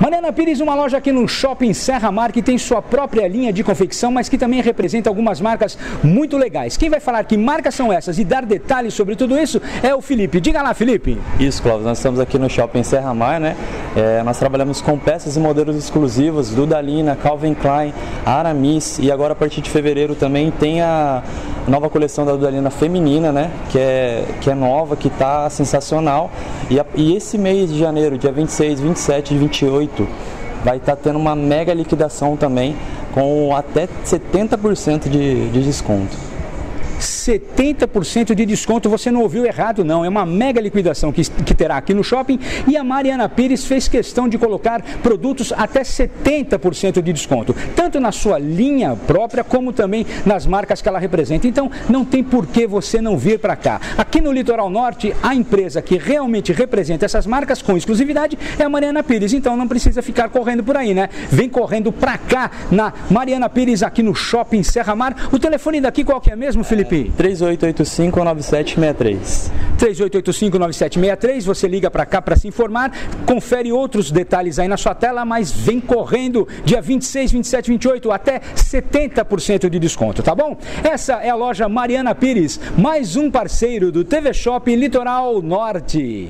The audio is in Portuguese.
Mariana Pires, uma loja aqui no Shopping Serra Mar que tem sua própria linha de confecção, mas que também representa algumas marcas muito legais. Quem vai falar que marcas são essas e dar detalhes sobre tudo isso é o Felipe. Diga lá, Felipe. Isso, Cláudio. Nós estamos aqui no Shopping Serra Mar, né? É, nós trabalhamos com peças e modelos exclusivos, Dudalina, Calvin Klein, Aramis e agora a partir de fevereiro também tem a nova coleção da Dudalina feminina, né? Que é, que é nova, que está sensacional. E, a, e esse mês de janeiro, dia 26, 27 e 28, vai estar tá tendo uma mega liquidação também com até 70% de, de desconto. 70% de desconto. Você não ouviu errado, não. É uma mega liquidação que, que terá aqui no shopping. E a Mariana Pires fez questão de colocar produtos até 70% de desconto, tanto na sua linha própria, como também nas marcas que ela representa. Então, não tem por que você não vir para cá. Aqui no Litoral Norte, a empresa que realmente representa essas marcas com exclusividade é a Mariana Pires. Então, não precisa ficar correndo por aí, né? Vem correndo para cá na Mariana Pires, aqui no Shopping Serra Mar. O telefone daqui qual que é mesmo, Felipe? Felipe? 3885-9763. 3885-9763, você liga para cá para se informar, confere outros detalhes aí na sua tela, mas vem correndo dia 26, 27, 28, até 70% de desconto, tá bom? Essa é a loja Mariana Pires, mais um parceiro do TV Shop Litoral Norte.